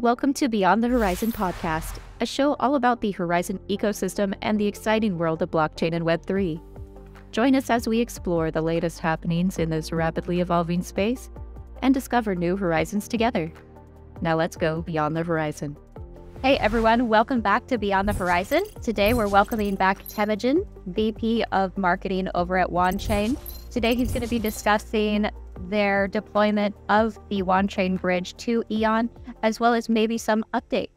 Welcome to Beyond the Horizen podcast, a show all about the Horizen ecosystem and the exciting world of blockchain and Web3. Join us as we explore the latest happenings in this rapidly evolving space and discover new horizons together. Now let's go beyond the horizon. Hey everyone, welcome back to Beyond the Horizen. Today we're welcoming back Temujin, VP of Marketing over at Wanchain. Today he's going to be discussing their deployment of the Wanchain bridge to Eon, as well as maybe some updates.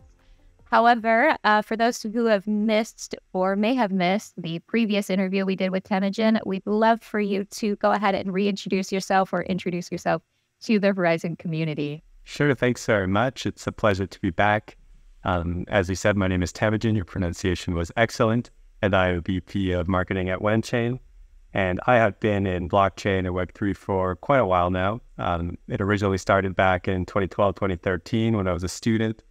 However, uh, for those who have missed or may have missed the previous interview we did with Temujin, we'd love for you to go ahead and reintroduce yourself or introduce yourself to the Horizen community. Sure. Thanks very much. It's a pleasure to be back. Um, as you said, my name is Temujin. Your pronunciation was excellent. And I am VP of Marketing at Wanchain. And I have been in blockchain and Web3 for quite a while now. Um, it originally started back in 2012, 2013 when I was a student.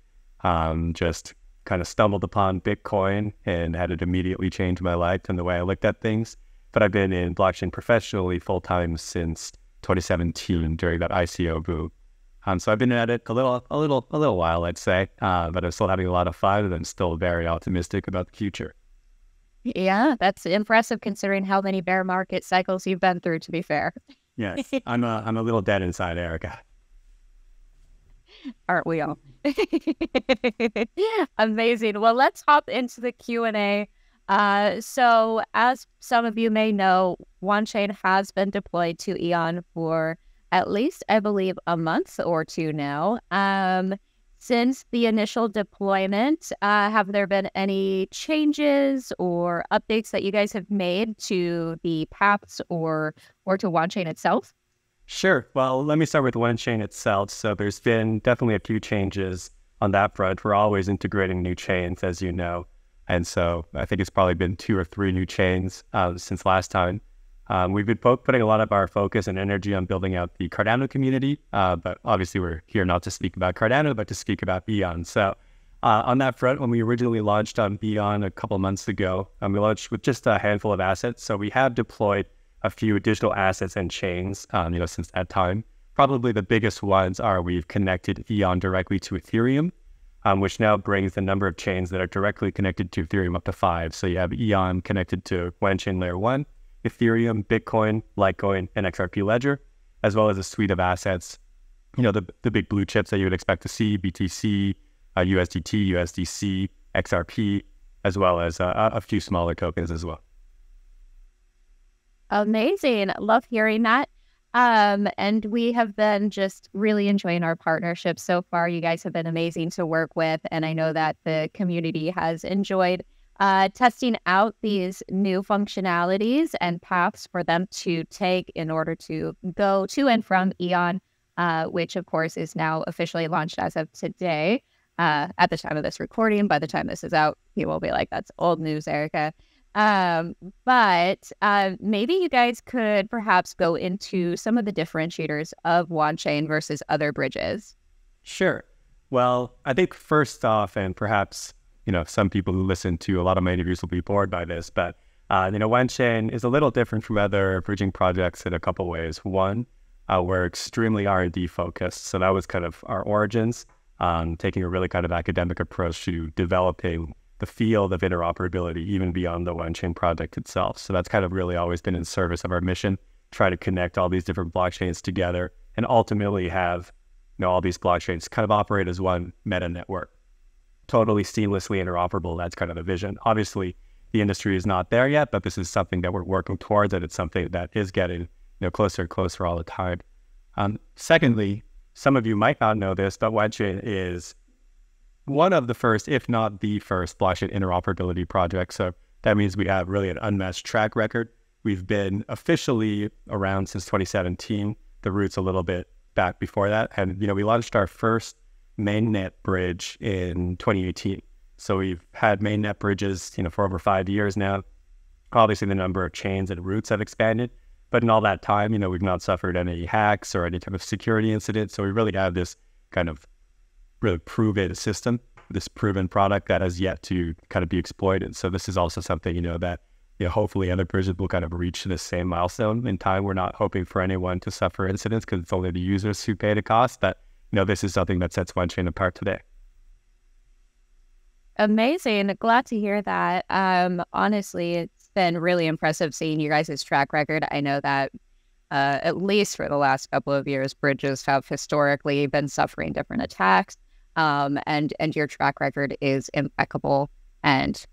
Um, just kind of stumbled upon Bitcoin and had it immediately change my life and the way I looked at things. But I've been in blockchain professionally full time since 2017 during that ICO boom. Um, so I've been at it a little, a little, a little while, I'd say, uh, but I'm still having a lot of fun and I'm still very optimistic about the future. Yeah, that's impressive considering how many bear market cycles you've been through. To be fair. Yes, I'm a, I'm a little dead inside, Erica. Aren't we all? Amazing. Well, let's hop into the Q and A. Uh, so, as some of you may know, Wanchain has been deployed to Eon for at least, I believe, a month or two now. Um, since the initial deployment, uh, have there been any changes or updates that you guys have made to the paths or or to Wanchain itself? Sure. Well, let me start with Wanchain itself. So there's been definitely a few changes on that front. We're always integrating new chains, as you know, and so I think it's probably been two or three new chains uh, since last time. Um, we've been putting a lot of our focus and energy on building out the Cardano community, uh, but obviously we're here not to speak about Cardano, but to speak about Eon. So uh, on that front, when we originally launched on Eon a couple months ago, um, we launched with just a handful of assets. So we have deployed a few additional assets and chains, um, you know, since that time. Probably the biggest ones are we've connected Eon directly to Ethereum, um, which now brings the number of chains that are directly connected to Ethereum up to five. So you have Eon connected to Wanchain Layer 1, Ethereum, Bitcoin, Litecoin, and XRP Ledger, as well as a suite of assets. You know, the, the big blue chips that you would expect to see BTC, uh, USDT, USDC, XRP, as well as uh, a few smaller tokens as well. Amazing. Love hearing that. Um, and we have been just really enjoying our partnership so far. You guys have been amazing to work with. And I know that the community has enjoyed uh, testing out these new functionalities and paths for them to take in order to go to and from Eon, uh, which of course is now officially launched as of today. Uh, at the time of this recording, by the time this is out, he will be like, "That's old news, Erica." Um, but uh, maybe you guys could perhaps go into some of the differentiators of Wanchain versus other bridges. Sure. Well, I think first off, and perhaps you know, some people who listen to a lot of my interviews will be bored by this, but uh, you know, Wanchain is a little different from other bridging projects in a couple ways. One, uh, we're extremely R and D focused, so that was kind of our origins, um, taking a really kind of academic approach to developing the field of interoperability, even beyond the Wanchain project itself. So that's kind of really always been in service of our mission, try to connect all these different blockchains together, and ultimately have you know all these blockchains kind of operate as one meta network totally seamlessly interoperable. That's kind of the vision. Obviously, the industry is not there yet, but this is something that we're working towards, and it's something that is getting you know closer and closer all the time. Um, secondly, some of you might not know this, but Wanchain is one of the first, if not the first, blockchain interoperability project. So that means we have really an unmatched track record. We've been officially around since 2017. The roots a little bit back before that, and you know we launched our first mainnet bridge in 2018. So we've had mainnet bridges, you know, for over five years now. Obviously, the number of chains and routes have expanded, but in all that time, you know, we've not suffered any hacks or any type of security incident. So we really have this kind of really proven system, this proven product that has yet to kind of be exploited. So this is also something, you know, that you know, hopefully other bridges will kind of reach the same milestone in time. We're not hoping for anyone to suffer incidents because it's only the users who pay the cost. But you know, this is something that sets Wanchain apart today. Amazing. Glad to hear that. Um, honestly, it's been really impressive seeing you guys' track record. I know that uh, at least for the last couple of years, bridges have historically been suffering different attacks. Um, and and your track record is impeccable and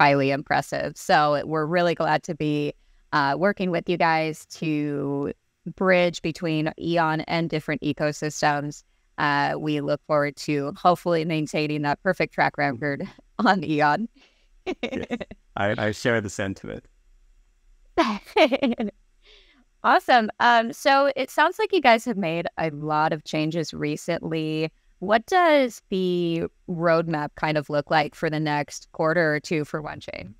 highly impressive. So we're really glad to be uh, working with you guys to bridge between Eon and different ecosystems. Uh, we look forward to hopefully maintaining that perfect track record on Eon. yes. I, I share the sentiment. awesome. Um, so it sounds like you guys have made a lot of changes recently. What does the roadmap kind of look like for the next quarter or two for Wanchain?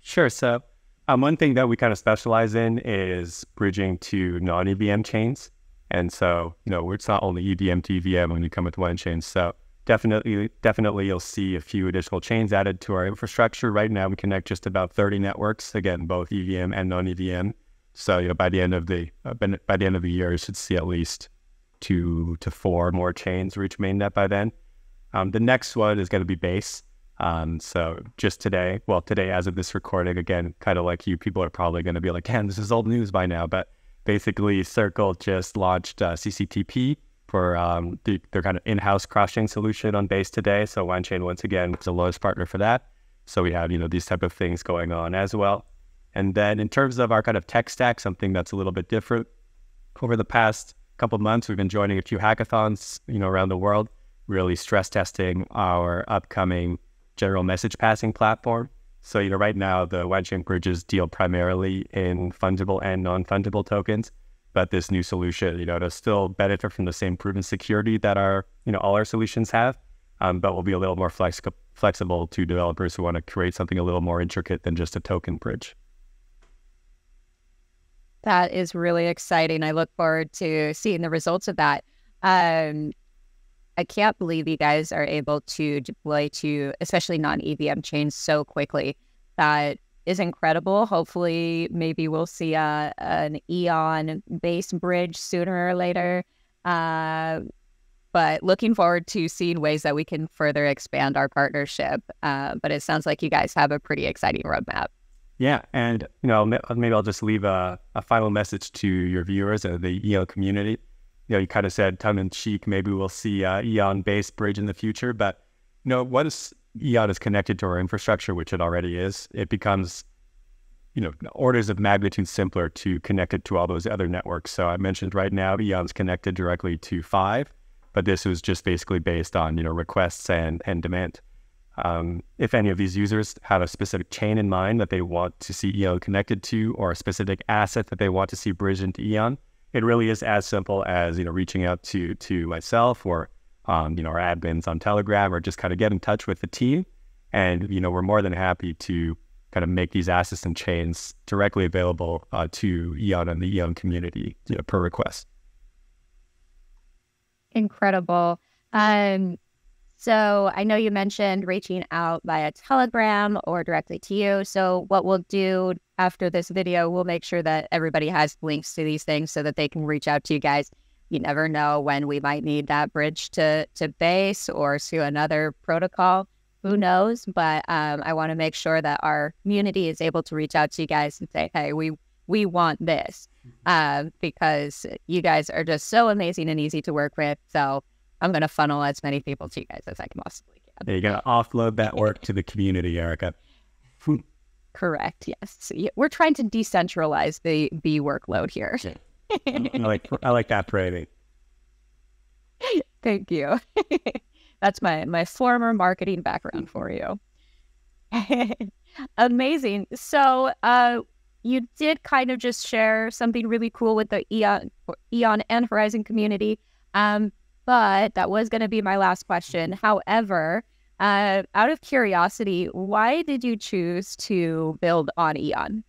Sure. So, um, one thing that we kind of specialize in is bridging to non EVM chains. And so, you know, it's not only EVM to EVM when you come with Wanchain. So, definitely, definitely, you'll see a few additional chains added to our infrastructure. Right now, we connect just about 30 networks, again, both EVM and non EVM. So, you know, by the end of the uh, by the end of the year, you should see at least two to four more chains reach mainnet by then. Um, the next one is going to be Base. Um, so just today, well, today as of this recording, again, kind of like you, people are probably going to be like, "Man, this is old news by now." But basically, Circle just launched uh, CCTP for um, the, their kind of in-house cross-chain solution on Base today. So Wanchain once again was the lowest partner for that. So we have you know these type of things going on as well. And then in terms of our kind of tech stack, something that's a little bit different over the past couple months, we've been joining a few hackathons, you know, around the world, really stress testing our upcoming general message passing platform. So, you know, right now the Wanchain bridges deal primarily in fungible and non-fungible tokens, but this new solution, you know, to still benefit from the same proven security that our, you know, all our solutions have, um, but will be a little more flex- flexible to developers who want to create something a little more intricate than just a token bridge. That is really exciting. I look forward to seeing the results of that. Um, I can't believe you guys are able to deploy to, especially non EVM chains, so quickly. That is incredible. Hopefully, maybe we'll see a, an Eon base bridge sooner or later. Uh, but looking forward to seeing ways that we can further expand our partnership. Uh, but it sounds like you guys have a pretty exciting roadmap. Yeah, and you know, maybe I'll just leave a, a final message to your viewers of the EON community. You know, you kind of said tongue in cheek, maybe we'll see uh, EON based bridge in the future, but you know, once EON is connected to our infrastructure, which it already is, it becomes you know orders of magnitude simpler to connect it to all those other networks. So I mentioned right now EON's connected directly to five, but this was just basically based on you know requests and and demand. Um, if any of these users have a specific chain in mind that they want to see EON connected to, or a specific asset that they want to see bridged into EON, it really is as simple as you know reaching out to to myself or um, you know our admins on Telegram, or just kind of get in touch with the team, and you know we're more than happy to kind of make these assets and chains directly available uh, to EON and the EON community you know, per request. Incredible. Um, so I know you mentioned reaching out via Telegram or directly to you. So what we'll do after this video, we'll make sure that everybody has links to these things so that they can reach out to you guys. You never know when we might need that bridge to to Base or to another protocol. Who knows? But um, I want to make sure that our community is able to reach out to you guys and say, "Hey, we we want this," uh, because you guys are just so amazing and easy to work with. So I'm going to funnel as many people to you guys as I can possibly can. You're going to offload that work to the community, Erica. Correct. Yes. We're trying to decentralize the B workload here. I like I like that framing. Thank you. That's my my former marketing background for you. Amazing. So, uh, you did kind of just share something really cool with the Eon, Eon and Horizen community. Um, but that was going to be my last question. However, uh, out of curiosity, why did you choose to build on Eon?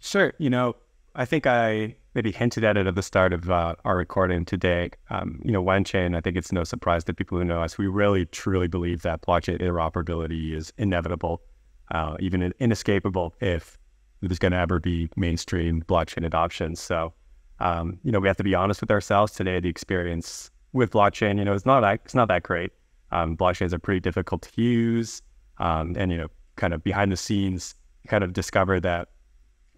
Sure. You know, I think I maybe hinted at it at the start of uh, our recording today. Um, you know, Wanchain, I think it's no surprise to people who know us. We really, truly believe that blockchain interoperability is inevitable, uh, even inescapable if there's going to ever be mainstream blockchain adoption. So, um, you know, we have to be honest with ourselves today. The experience with blockchain, you know, it's not that, it's not that great. Um, blockchains are pretty difficult to use. um, and you know, kind of behind the scenes, kind of discover that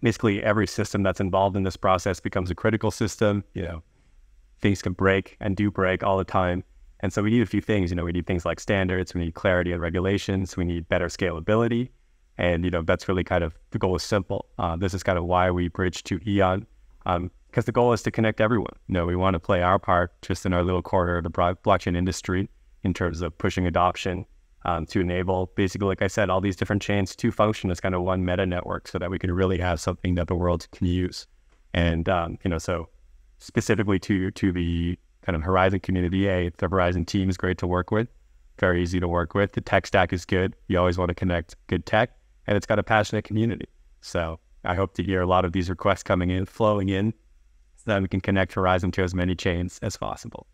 basically every system that's involved in this process becomes a critical system. You know, things can break and do break all the time. And so we need a few things. You know, we need things like standards, we need clarity and regulations, we need better scalability. And, you know, that's really kind of the goal is simple. Uh, this is kind of why we bridge to Eon, because the goal is to connect everyone. You know, we want to play our part just in our little corner of the blockchain industry in terms of pushing adoption um, to enable basically, like I said, all these different chains to function as kind of one meta network so that we can really have something that the world can use. And, um, you know, so specifically to, to the kind of Horizen community, a the Horizen team is great to work with, very easy to work with. The tech stack is good. You always want to connect good tech and it's got a passionate community. So I hope to hear a lot of these requests coming in, flowing in, so that we can connect Horizen to as many chains as possible.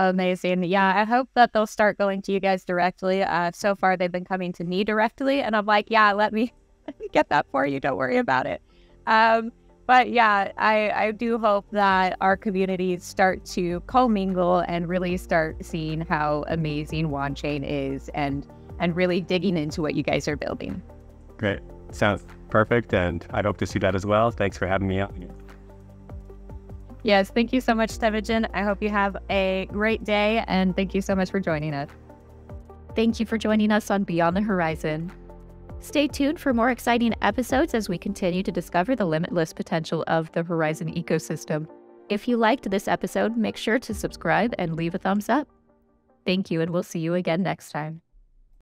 Amazing. Yeah, I hope that they'll start going to you guys directly. Uh, so far, they've been coming to me directly, and I'm like, yeah, let me get that for you. Don't worry about it. Um, but yeah, I, I do hope that our communities start to commingle and really start seeing how amazing Wanchain is and and really digging into what you guys are building. Great. Sounds perfect. And I'd hope to see that as well. Thanks for having me on. Yes, thank you so much, Temujin. I hope you have a great day and thank you so much for joining us. Thank you for joining us on Beyond the Horizen. Stay tuned for more exciting episodes as we continue to discover the limitless potential of the Horizen ecosystem. If you liked this episode, make sure to subscribe and leave a thumbs up. Thank you, and we'll see you again next time.